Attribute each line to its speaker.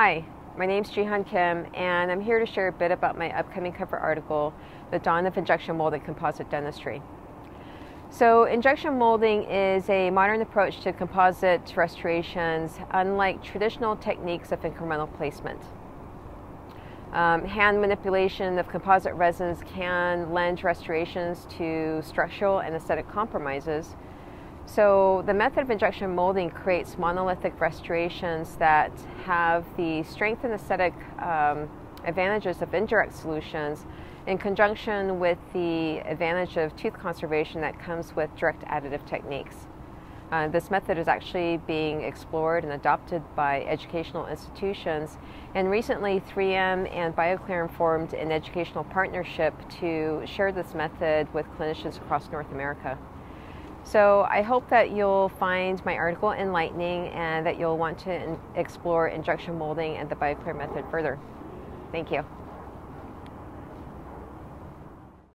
Speaker 1: Hi, my name is Jihyon Kim, and I'm here to share a bit about my upcoming cover article, The Dawn of Injection Molded Composite Dentistry. So, injection molding is a modern approach to composite restorations, unlike traditional techniques of incremental placement. Um, hand manipulation of composite resins can lend restorations to structural and aesthetic compromises. So, the method of injection molding creates monolithic restorations that have the strength and aesthetic um, advantages of indirect solutions in conjunction with the advantage of tooth conservation that comes with direct additive techniques. Uh, this method is actually being explored and adopted by educational institutions. And recently, 3M and BioClear formed an educational partnership to share this method with clinicians across North America. So I hope that you'll find my article enlightening and that you'll want to explore injection molding and the BioClear method further. Thank you.